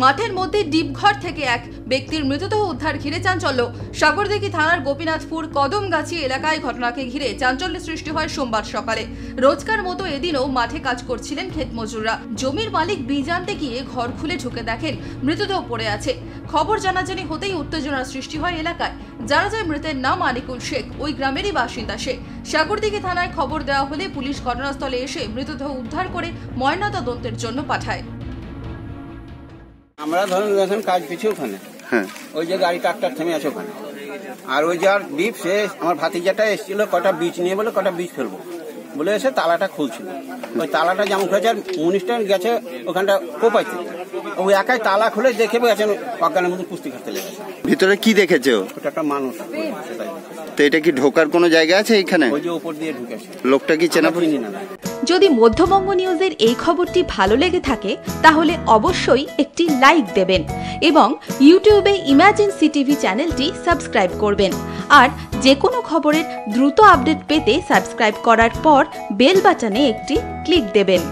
মাঠের মধ্যে ডিপঘর থেকে এক ব্যক্তির মৃতদেহ উদ্ধার ঘিরে চাঞ্চল্য। সাগরদিঘি থানার গোপীনাথপুর কদমগাছি এলাকায় ঘটনাকে ঘিরে চাঞ্চল্য সৃষ্টি হয় সোমবার সকালে। রোজকার মতো এদিনও মাঠে কাজ করছিলেন ক্ষেত মজুররা জমির মালিক বীজ গিয়ে ঘর খুলে ঢুকে দেখেন, মৃতদেহ পড়ে আছে। খবর জানাজানি হতেই উত্তেজনার সৃষ্টি হয় এলাকায়। জানা যায়, মৃতের নাম আনিকুল শেখ, ওই গ্রামেরই বাসিন্দা সে। সাগরদিঘি থানায় খবর দেওয়া হলে পুলিশ ঘটনাস্থলে এসে মৃতদেহ উদ্ধার করে ময়নাতদন্তের জন্য পাঠায়। আমরা ধরুন দেখেন কাজ পিছু ওখানে। হ্যাঁ। ওই যে গাড়ি ট্রাক্টর থেমে আছে ওখানে। আর ওই যার ডিপ সে আমার ভাতিজাটা এসেছিল কটা বীজ নিয়ে বলে কটা বীজ ফেলব। বলে এসে তালাটা খুলছিল। ওই তালাটা যেমন খুলেছে আর মুনিশটা গেছে ওখানটা কোপাইতে ওই একাই তালা খুলে দেখে গেছেন অজ্ঞানের মধ্যে কুস্তি খেতে লেগেছে। ভিতরে কি দেখেছ ওটা একটা মানুষ। তো এটা কি ঢোকার কোনো জায়গা আছে এখানে ওই যে উপর দিয়ে ঢুকেছে। লোকটা কি চেনা চিনি না। যদি মধ্যবঙ্গ নিউজের এই খবরটি ভালো লেগে থাকে, তাহলে অবশ্যই একটি লাইক দেবেন এবং ইউটিউবে ইমার্জেন্সি টিভি চ্যানেলটি সাবস্ক্রাইব করবেন। আর যে কোনো খবরের দ্রুত আপডেট পেতে সাবস্ক্রাইব করার পর বেল বাটনে একটি ক্লিক দেবেন।